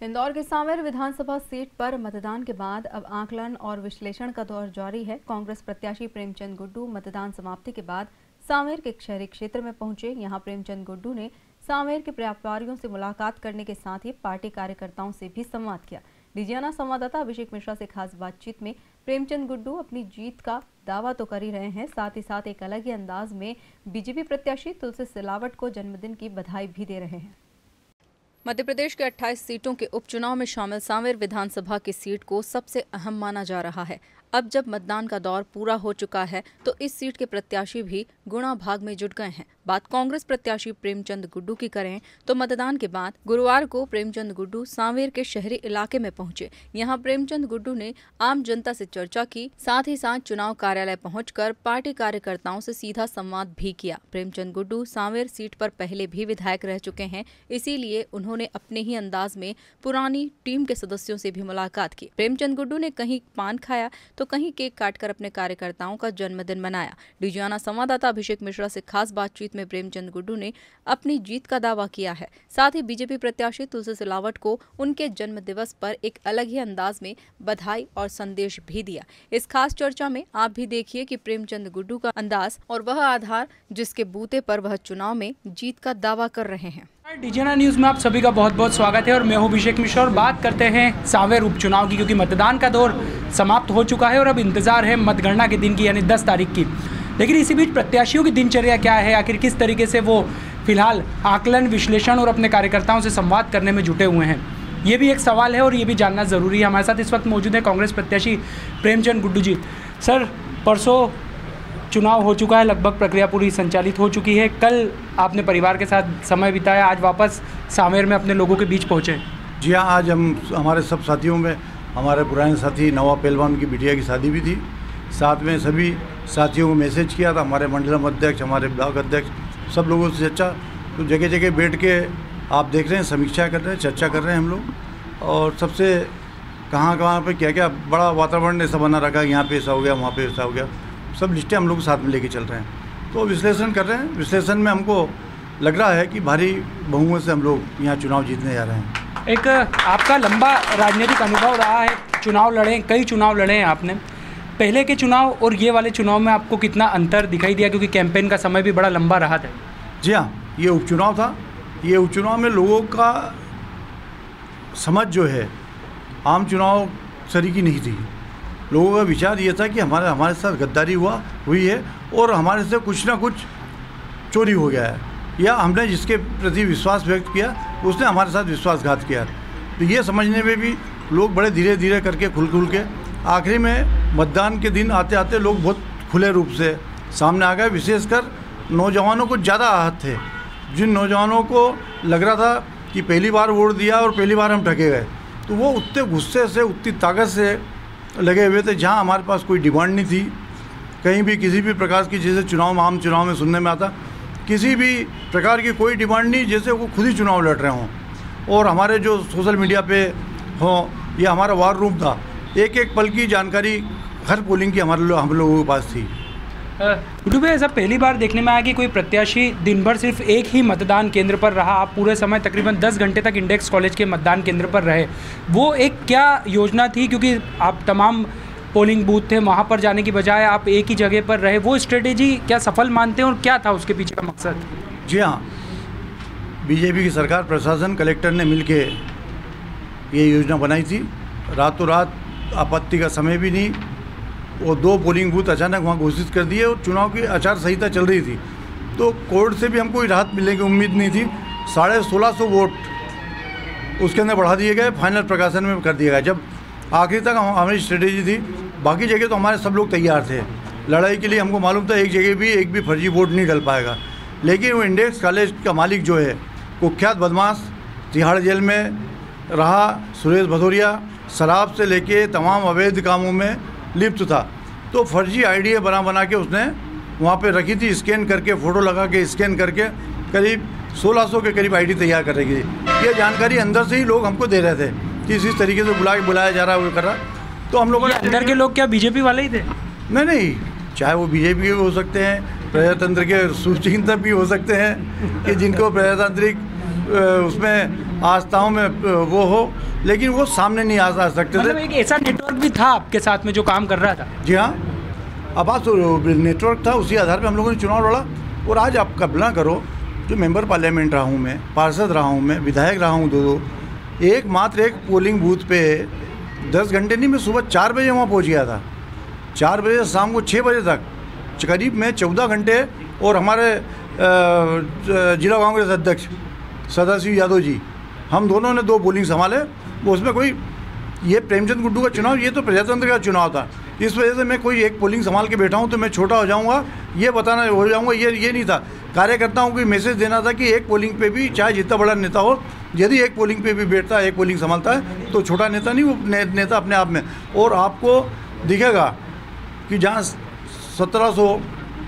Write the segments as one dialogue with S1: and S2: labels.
S1: इंदौर के सांवेर विधानसभा सीट पर मतदान के बाद अब आकलन और विश्लेषण का दौर जारी है। कांग्रेस प्रत्याशी प्रेमचंद गुड्डू मतदान समाप्ति के बाद सांवेर के शहरी क्षेत्र में पहुँचे। यहाँ प्रेमचंद गुड्डू ने सांवेर के व्यापारियों से मुलाकात करने के साथ ही पार्टी कार्यकर्ताओं से भी संवाद किया। डिजियाना संवाददाता अभिषेक मिश्रा से खास बातचीत में प्रेमचंद गुड्डू अपनी जीत का दावा तो कर ही रहे हैं, साथ ही साथ एक अलग ही अंदाज में बीजेपी प्रत्याशी तुलसी सिलावट को जन्मदिन की बधाई भी दे रहे हैं। मध्य प्रदेश के 28 सीटों के उपचुनाव में शामिल सांवेर विधानसभा की सीट को सबसे अहम माना जा रहा है। अब जब मतदान का दौर पूरा हो चुका है तो इस सीट के प्रत्याशी भी गुणा भाग में जुट गए हैं। बात कांग्रेस प्रत्याशी प्रेमचंद गुड्डू की करें तो मतदान के बाद गुरुवार को प्रेमचंद गुड्डू सांवेर के शहरी इलाके में पहुँचे। यहाँ प्रेमचंद गुड्डू ने आम जनता से चर्चा की, साथ ही साथ चुनाव कार्यालय पहुंचकर पार्टी कार्यकर्ताओं से सीधा संवाद भी किया। प्रेमचंद गुड्डू सांवेर सीट पर पहले भी विधायक रह चुके हैं, इसीलिए उन्होंने अपने ही अंदाज में पुरानी टीम के सदस्यों से भी मुलाकात की। प्रेमचंद गुड्डू ने कहीं पान खाया तो कहीं केक काटकर अपने कार्यकर्ताओं का जन्मदिन मनाया। डिजियाना संवाददाता अभिषेक मिश्रा से खास बातचीत में प्रेमचंद गुड्डू ने अपनी जीत का दावा किया है। साथ ही बीजेपी प्रत्याशी तुलसी सिलावट को उनके जन्म दिवस पर एक अलग ही अंदाज में बधाई और संदेश भी दिया। इस खास चर्चा में आप भी देखिए कि प्रेमचंद गुड्डू का अंदाज और वह आधार जिसके बूते पर वह चुनाव में जीत का दावा कर रहे हैं।
S2: डीजेना न्यूज़ में आप सभी का बहुत बहुत स्वागत है और मैं हूँ अभिषेक मिश्रा और बात करते हैं सावेर उपचुनाव की, क्योंकि मतदान का दौर समाप्त हो चुका है और अब इंतज़ार है मतगणना के दिन की, यानी 10 तारीख की। लेकिन इसी बीच प्रत्याशियों की दिनचर्या क्या है? आखिर किस तरीके से वो फ़िलहाल आकलन, विश्लेषण और अपने कार्यकर्ताओं से संवाद करने में जुटे हुए हैं? ये भी एक सवाल है और ये भी जानना ज़रूरी है। हमारे साथ इस वक्त मौजूद है कांग्रेस प्रत्याशी प्रेमचंद गुड्डू जी। सर, परसों चुनाव हो चुका है, लगभग प्रक्रिया पूरी संचालित हो चुकी है। कल आपने परिवार के साथ समय बिताया, आज वापस सामेर में अपने लोगों के बीच पहुँचे।
S3: जी हाँ आज हम हमारे सब साथियों में, हमारे पुराने साथी नवाब पहलवान की बिटिया की शादी भी थी। साथ में सभी साथियों को मैसेज किया था, हमारे मंडलम अध्यक्ष, हमारे ब्लॉक अध्यक्ष, सब लोगों से चर्चा। तो जगह जगह बैठ के आप देख रहे हैं, समीक्षा कर रहे हैं, चर्चा कर रहे हैं हम लोग। और सबसे कहाँ कहाँ पे क्या क्या बड़ा वातावरण ऐसा बना रखा है, यहाँ पे ऐसा हो गया, वहाँ पे ऐसा हो गया। सब लिस्टें हम लोग साथ में लेके चल रहे हैं। तो विश्लेषण कर रहे हैं। विश्लेषण में हमको लग रहा है कि भारी बहुमत से हम लोग यहाँ चुनाव जीतने जा रहे हैं।
S2: एक आपका लंबा राजनीतिक अनुभव रहा है। चुनाव लड़े कई चुनाव लड़े हैं आपने। पहले के चुनाव और ये वाले चुनाव में आपको कितना अंतर दिखाई दिया? क्योंकि कैंपेन का समय भी बड़ा लंबा रहा था।
S3: जी हाँ ये उपचुनाव था। ये उपचुनाव में लोगों का समझ जो है आम चुनाव सरी की नहीं थी। लोगों का विचार ये था कि हमारे हमारे साथ गद्दारी हुआ, हुई है और हमारे से कुछ ना कुछ चोरी हो गया है। या हमने जिसके प्रति विश्वास व्यक्त किया, उसने हमारे साथ विश्वासघात किया। तो ये समझने में भी लोग बड़े धीरे धीरे करके खुल खुल के आखिरी में मतदान के दिन आते आते लोग बहुत खुले रूप से सामने आ गए। विशेषकर नौजवानों को ज़्यादा आहत थे। जिन नौजवानों को लग रहा था कि पहली बार वोट दिया और पहली बार हम ठगे गए तो वो उतने गुस्से से, उतनी ताकत से लगे हुए थे। जहाँ हमारे पास कोई डिमांड नहीं थी, कहीं भी किसी भी प्रकार की जैसे चुनाव आम चुनाव में सुनने में आता। किसी भी प्रकार की कोई डिमांड नहीं, जैसे वो खुद ही चुनाव लड़ रहे हों। और हमारे जो सोशल मीडिया पे हों, या हमारा वार रूम था एक एक पल की जानकारी, हर पोलिंग की हमारे हम लोगों के पास थी।
S2: गुड्डू भाई ऐसा पहली बार देखने में आया कि कोई प्रत्याशी दिन भर सिर्फ़ एक ही मतदान केंद्र पर रहा। आप पूरे समय तकरीबन 10 घंटे तक इंडेक्स कॉलेज के मतदान केंद्र पर रहे। वो एक क्या योजना थी? क्योंकि आप तमाम पोलिंग बूथ थे, वहाँ पर जाने की बजाय आप एक ही जगह पर रहे। वो स्ट्रेटेजी क्या सफल मानते हैं और क्या था उसके पीछे का मकसद?
S3: जी हाँ। बीजेपी की सरकार, प्रशासन, कलेक्टर ने मिल ये योजना बनाई थी। रातों रात आपत्ति का समय भी नहीं वो दो पोलिंग बूथ अचानक वहाँ घोषित कर दिए और चुनाव की आचार संहिता चल रही थी। तो कोर्ट से भी हमको राहत मिलने की उम्मीद नहीं थी। साढ़े सोलह सौ वोट उसके अंदर बढ़ा दिए गए फाइनल प्रकाशन में कर दिया गया। जब आखिरी तक हमारी स्ट्रेटेजी थी, बाकी जगह तो हमारे सब लोग तैयार थे। लड़ाई के लिए हमको मालूम था एक जगह भी एक भी फर्जी वोट नहीं डल पाएगा। लेकिन वो इंडेक्स कॉलेज का मालिक जो है कुख्यात बदमाश, तिहाड़ जेल में रहा, सुरेश भदौरिया, शराब से लेके तमाम अवैध कामों में लिप्त था। तो फर्जी आईडी बना बना के उसने वहाँ पे रखी थी स्कैन करके फ़ोटो लगा के स्कैन करके करीब 1600 के करीब आईडी तैयार कर रही थी। ये जानकारी अंदर से ही लोग हमको दे रहे थे कि इस तरीके से बुला बुलाया जा रहा है वो कर रहा तो हम लोगों ने
S2: अंदर के लोग क्या बीजेपी वाले ही थे?
S3: नहीं नहीं चाहे वो बीजेपी के हो सकते हैं प्रजातंत्र के सुचिंतक भी हो सकते हैं कि जिनको प्रजातांत्रिक उसमें आस्थाओं में वो हो लेकिन वो सामने नहीं आ आ सकते
S2: मतलब
S3: थे।
S2: एक ऐसा नेटवर्क भी था आपके साथ में जो काम कर रहा था?
S3: जी हाँ। अब आज नेटवर्क था उसी आधार पे हम लोगों ने चुनाव लड़ा। और आज आप कल्पना करो जो मेंबर पार्लियामेंट रहा हूँ मैं पार्षद रहा हूँ मैं विधायक रहा हूँ दो दो एकमात्र एक पोलिंग बूथ पे दस घंटे नहीं मैं सुबह चार बजे वहाँ पहुँच गया था। चार बजे से शाम को छः बजे तक करीब मैं चौदह घंटे और हमारे जिला कांग्रेस अध्यक्ष सदाशिव यादव जी हम दोनों ने दो पोलिंग संभाले। वो उसमें कोई ये प्रेमचंद गुड्डू का चुनाव ये तो प्रजातंत्र का चुनाव था। इस वजह से मैं कोई एक पोलिंग संभाल के बैठा हूँ तो मैं छोटा हो जाऊँगा ये बताना हो जाऊँगा ये ये नहीं था। कार्यकर्ताओं को मैसेज देना था कि एक पोलिंग पे भी चाहे जितना बड़ा नेता हो यदि एक पोलिंग पे भी बैठता है एक पोलिंग संभालता है तो छोटा नेता नहीं वो ने, नेता अपने आप में। और आपको दिखेगा कि जहाँ सत्रह सौ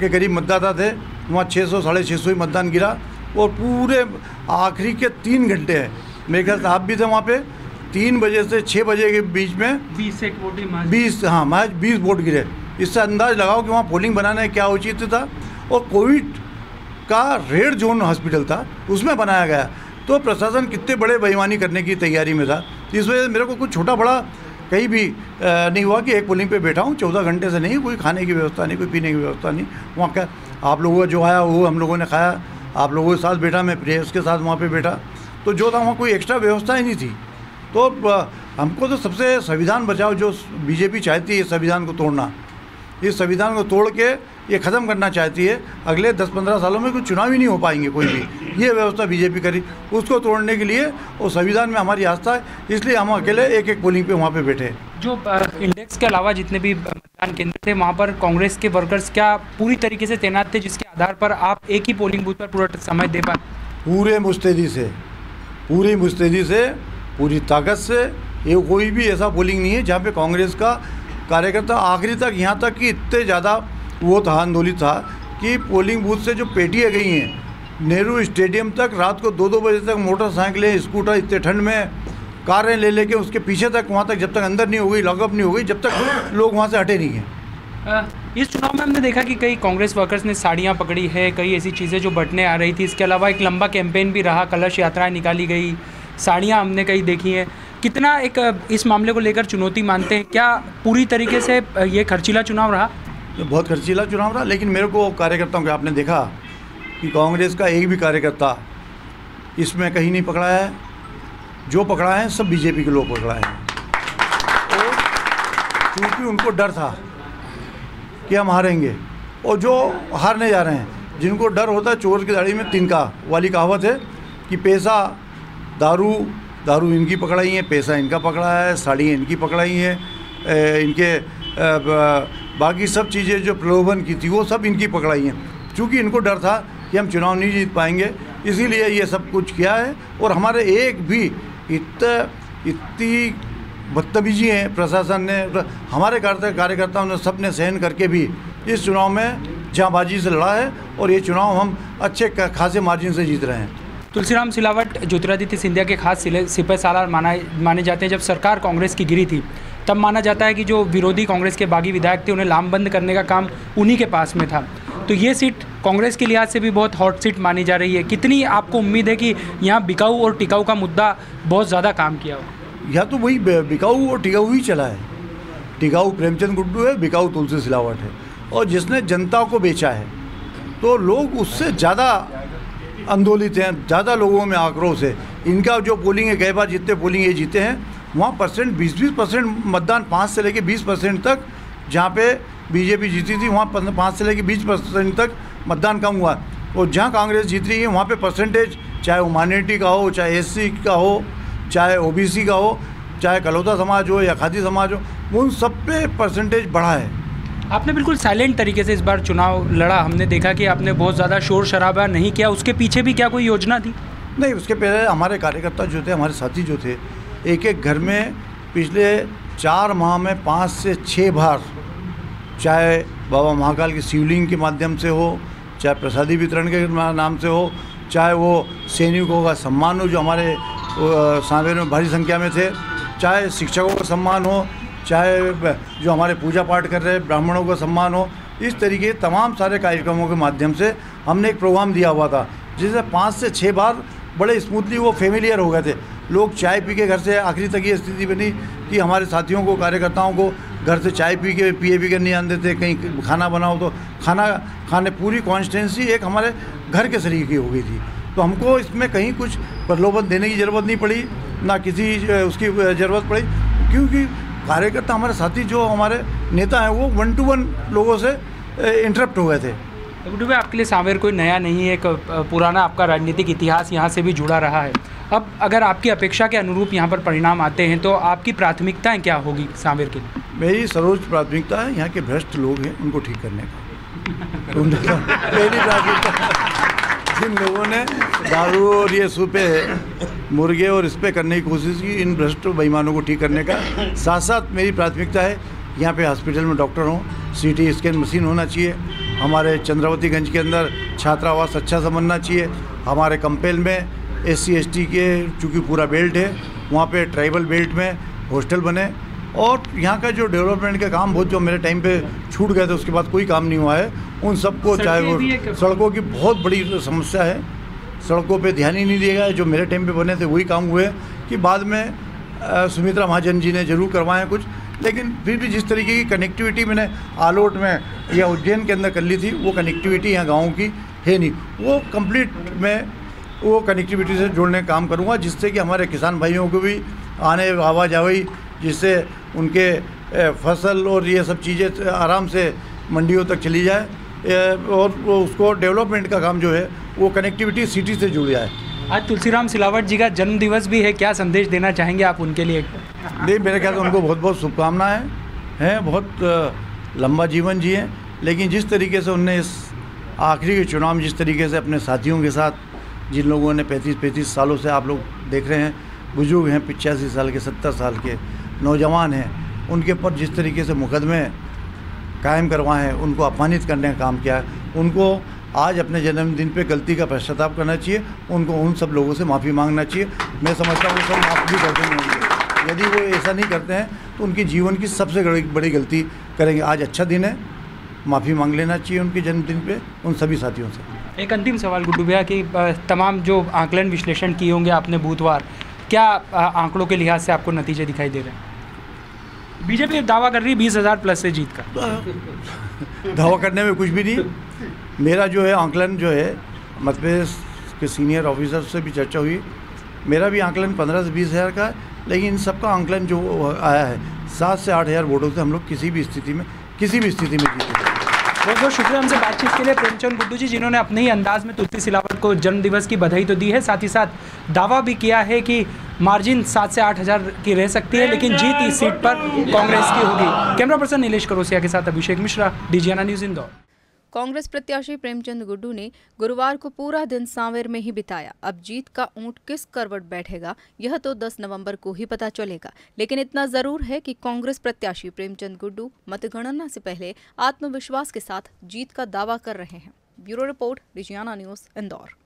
S3: के करीब मतदाता थे वहाँ छः सौ साढ़े छः सौ ही मतदान गिरा और पूरे आखिरी के तीन घंटे हैं। मेरे ख्याल से आप भी थे वहाँ पे। तीन बजे से छः बजे के बीच में
S2: बीस एक वोटिंग
S3: बीस हाँ महज बीस वोट गिरे। इससे अंदाज लगाओ कि वहाँ पोलिंग बनाने क्या उचित था। और कोविड का रेड जोन हॉस्पिटल था उसमें बनाया गया। तो प्रशासन कितने बड़े बेईमानी करने की तैयारी में था। इस वजह से मेरे को कुछ छोटा बड़ा कहीं भी नहीं हुआ कि एक पोलिंग पे बैठा हूँ। चौदह घंटे से नहीं कोई खाने की व्यवस्था नहीं कोई पीने की व्यवस्था नहीं। वहाँ का आप लोगों का जो आया वो हम लोगों ने खाया। आप लोगों के साथ बैठा मैं प्रेस के साथ वहाँ पे बैठा। तो जो था वहाँ कोई एक्स्ट्रा व्यवस्था ही नहीं थी। तो हमको तो सबसे संविधान बचाओ जो बीजेपी चाहती है संविधान को तोड़ना। इस संविधान को तोड़ के ये ख़त्म करना चाहती है। अगले 10-15 सालों में कोई चुनाव ही नहीं हो पाएँगे कोई भी। ये व्यवस्था बीजेपी करी। उसको तोड़ने के लिए और संविधान में हमारी आस्था है इसलिए हम अकेले एक एक पोलिंग पे वहाँ पे बैठे
S2: जो इंडेक्स के अलावा जितने भी मतदान केंद्र थे वहाँ पर कांग्रेस के वर्कर्स क्या पूरी तरीके से तैनात थे जिसके आधार पर आप एक ही पोलिंग बूथ पर पूरा समय दे पाए?
S3: पूरे मुस्तैदी से। पूरी मुस्तैदी से, पूरी ताकत से, ये कोई भी ऐसा पोलिंग नहीं है जहाँ पे कांग्रेस का कार्यकर्ता आखिरी तक, यहाँ तक कि इतने ज़्यादा वो था, आंदोलित था कि पोलिंग बूथ से जो पेटियाँ गई हैं, नेहरू स्टेडियम तक रात को दो दो बजे तक मोटरसाइकिलें, स्कूटर इतने ठंड में, कारें ले लेके उसके पीछे तक, वहाँ तक जब तक अंदर नहीं हो गई, लॉकअप नहीं हो गई, जब तक लोग वहाँ से हटे नहीं हैं।
S2: इस चुनाव में हमने देखा कि कई कांग्रेस वर्कर्स ने साड़ियाँ पकड़ी है, कई ऐसी चीज़ें जो बटने आ रही थी। इसके अलावा एक लंबा कैंपेन भी रहा, कलश यात्राएँ निकाली गई, साड़ियाँ हमने कई देखी हैं। कितना एक इस मामले को लेकर चुनौती मानते हैं? क्या पूरी तरीके से ये खर्चीला चुनाव रहा?
S3: बहुत खर्चीला चुनाव रहा, लेकिन मेरे को कार्यकर्ताओं के, आपने देखा कि कांग्रेस का एक भी कार्यकर्ता इसमें कहीं नहीं पकड़ा है। जो पकड़ा है, सब बीजेपी के लोग पकड़ा है। क्योंकि उनको डर था कि हम हारेंगे। और जो हारने जा रहे हैं, जिनको डर होता है चोर की दाढ़ी में तिनका वाली कहावत है कि पैसा, दारू दारू इनकी पकड़ाई है, पैसा इनका पकड़ा है साड़ी इनकी पकड़ाई है इनके बाकी सब चीज़ें जो प्रलोभन की थी, वो सब इनकी पकड़ाई हैं। क्योंकि इनको डर था कि हम चुनाव नहीं जीत पाएँगे, इसीलिए ये सब कुछ किया है, और हमारे एक भी इत इतनी बदतमीजी है, प्रशासन ने हमारे कार्यकर्ताओं ने सबने सहन करके भी इस चुनाव में जाँबाजी से लड़ा है और ये चुनाव हम अच्छे खासे मार्जिन से जीत रहे हैं।
S2: तुलसीराम सिलावट, ज्योतिरादित्य सिंधिया के खास सिपह सालार माना, माने जाते हैं जब सरकार कांग्रेस की गिरी थी, तब माना जाता है कि जो विरोधी कांग्रेस के बागी विधायक थे, उन्हें लामबंद करने का काम उन्हीं के पास में था। तो ये सीट कांग्रेस के लिहाज से भी बहुत हॉट सीट मानी जा रही है। कितनी आपको उम्मीद है कि यहाँ बिकाऊ और टिकाऊ का मुद्दा बहुत ज़्यादा काम किया हो?
S3: या तो वही बिकाऊ और टिकाऊ ही चला है। टिकाऊ प्रेमचंद गुड्डू है, बिकाऊ तुलसी सिलावट है। और जिसने जनता को बेचा है तो लोग उससे ज़्यादा आंदोलित हैं, ज़्यादा लोगों में आक्रोश है। इनका जो पोलिंग है गए बार जितने पोलिंग ये जीते हैं, वहाँ परसेंट बीस बीस परसेंट मतदान पाँच से लेके बीस परसेंट तक जहाँ पे बीजेपी जीती थी, वहाँ पाँच से लेके बीस परसेंट तक मतदान कम हुआ। और जहाँ कांग्रेस जीत रही है, वहाँ पे परसेंटेज चाहे माइनॉरिटी का हो, चाहे एससी का हो चाहे ओबीसी का हो चाहे कलौता समाज हो या खादी समाज हो उन सब पे परसेंटेज बढ़ा है।
S2: आपने बिल्कुल साइलेंट तरीके से इस बार चुनाव लड़ा। हमने देखा कि आपने बहुत ज़्यादा शोर शराबा नहीं किया। उसके पीछे भी क्या कोई योजना थी?
S3: नहीं उसके पहले हमारे कार्यकर्ता जो थे हमारे साथी जो थे एक एक घर में पिछले चार माह में पाँच से छः बार चाहे बाबा महाकाल की शिवलिंग के माध्यम से हो चाहे प्रसादी वितरण के नाम से हो चाहे वो सैनिकों का सम्मान हो जो हमारे सांवेर में भारी संख्या में थे। चाहे शिक्षकों का सम्मान हो, चाहे जो हमारे पूजा पाठ कर रहे हैं, ब्राह्मणों का सम्मान हो, इस तरीके तमाम सारे कार्यक्रमों के माध्यम से हमने एक प्रोग्राम दिया हुआ था जिसे पाँच से छः बार बड़े स्मूथली वो फेमिलियर हो गए थे। लोग चाय पी के घर से आखिरी तक ये स्थिति बनी कि हमारे साथियों को, कार्यकर्ताओं को घर से चाय पी के पिए पी के नहीं आने देते कहीं खाना बनाओ तो। खाना, खाने पूरी कॉन्स्टेंसी एक हमारे घर के शरीर की हो गई थी। तो हमको इसमें कहीं कुछ प्रलोभन देने की ज़रूरत नहीं पड़ी ना किसी उसकी ज़रूरत पड़ी। क्योंकि कार्यकर्ता हमारे साथी जो हमारे नेता हैं वो वन टू वन लोगों से इंटरप्ट हो गए थे।
S2: तो आपके लिए सांवेर कोई नया नहीं है एक पुराना आपका राजनीतिक इतिहास यहाँ से भी जुड़ा रहा है। अब अगर आपकी अपेक्षा के अनुरूप यहाँ पर परिणाम आते हैं तो आपकी प्राथमिकताएँ क्या होगी सांवेर के लिए?
S3: मेरी सर्वोच्च प्राथमिकता है यहाँ के भ्रष्ट लोग हैं उनको ठीक करने का। पहली प्राथमिकता जिन लोगों ने दारू और ये सूपे, मुर्गे और इस पर करने की कोशिश की, इन भ्रष्ट बेईमानों को ठीक करने का। साथ साथ मेरी प्राथमिकता है, यहाँ पे हॉस्पिटल में डॉक्टर हों, सीटी स्कैन मशीन होना चाहिए, हमारे चंद्रावतीगंज के अंदर छात्रावास अच्छा सा बनना चाहिए, हमारे कंपेल में एस सी के चूँकि पूरा बेल्ट है, वहाँ पे ट्राइबल बेल्ट में हॉस्टल बने और यहाँ का जो डेवलपमेंट का काम बहुत जो मेरे टाइम पे छूट गए थे उसके बाद कोई काम नहीं हुआ है। उन सबको चाहे वो सड़कों की बहुत बड़ी समस्या है। सड़कों पे ध्यान ही नहीं दिया गया जो मेरे टाइम पे बने थे वही काम हुए कि बाद में सुमित्रा महाजन जी ने ज़रूर करवाए कुछ। लेकिन फिर भी जिस तरीके की कनेक्टिविटी मैंने आलोट में या उज्जैन के अंदर कर ली थी वो कनेक्टिविटी यहाँ गाँव की है नहीं। वो कंप्लीट मैं वो कनेक्टिविटी से जोड़ने का काम करूँगा जिससे कि हमारे किसान भाइयों को भी आने आवाज़ आवाजाही जिससे उनके फ़सल और ये सब चीज़ें आराम से मंडियों तक चली जाए और उसको डेवलपमेंट का काम जो है वो कनेक्टिविटी सिटी से जुड़ जाए।
S2: आज तुलसीराम सिलावट जी का जन्म दिवस भी है क्या संदेश देना चाहेंगे आप उनके लिए?
S3: नहीं मेरे ख्याल से उनको बहुत बहुत शुभकामनाएँ हैं बहुत लंबा जीवन जिए लेकिन जिस तरीके से उनने इस आखिरी के चुनाव में जिस तरीके से अपने साथियों के साथ जिन लोगों ने पैंतीस पैंतीस सालों से आप लोग देख रहे हैं बुज़ुर्ग हैं पिचासी साल के सत्तर साल के नौजवान हैं, उनके ऊपर जिस तरीके से मुकदमे कायम करवाए हैं, उनको अपमानित करने का काम किया है। उनको आज अपने जन्मदिन पे गलती का पश्चाताप करना चाहिए, उनको उन सब लोगों से माफ़ी मांगना चाहिए। मैं समझता हूँ वो सब माफ़ भी करते होंगे। यदि वो ऐसा नहीं करते हैं तो उनकी जीवन की सबसे बड़ी गलती करेंगे। आज अच्छा दिन है, माफ़ी मांग लेना चाहिए उनके जन्मदिन पे, उन सभी साथियों से।
S2: एक अंतिम सवाल, गुड्डू भैया, कि तमाम जो आंकलन विश्लेषण किए होंगे आपने बुधवार, क्या आंकड़ों के लिहाज से आपको नतीजे दिखाई दे रहे हैं? बीजेपी दावा कर रही है बीस हज़ार प्लस से जीत का।
S3: दावा करने में कुछ भी नहीं। मेरा जो है आंकलन जो है, मध्य प्रदेश के सीनियर ऑफिसर से भी चर्चा हुई। मेरा भी आंकलन पंद्रह से बीस हज़ार का लेकिन इन सबका आंकलन जो आया है, सात से आठ हज़ार वोटों से हम लोग किसी भी स्थिति में, किसी भी स्थिति में जीते।
S2: बहुत बहुत शुक्रिया हमसे बातचीत के लिए, प्रेमचंद गुड्डू जी, जिन्होंने अपने ही अंदाज में तुलसी सिलावट को जन्मदिवस की बधाई तो दी है, साथ ही साथ दावा भी किया है कि मार्जिन सात से आठ हज़ार की रह सकती है, लेकिन जीत इस सीट पर कांग्रेस की होगी। कैमरा पर्सन नीलेश करोसिया के साथ अभिषेक मिश्रा, डीजीआना न्यूज़ इंदौर।
S1: कांग्रेस प्रत्याशी प्रेमचंद गुड्डू ने गुरुवार को पूरा दिन सांवेर में ही बिताया। अब जीत का ऊँट किस करवट बैठेगा, यह तो 10 नवंबर को ही पता चलेगा। लेकिन इतना ज़रूर है कि कांग्रेस प्रत्याशी प्रेमचंद गुड्डू मतगणना से पहले आत्मविश्वास के साथ जीत का दावा कर रहे हैं। ब्यूरो रिपोर्ट, रिजियाना न्यूज़, इंदौर।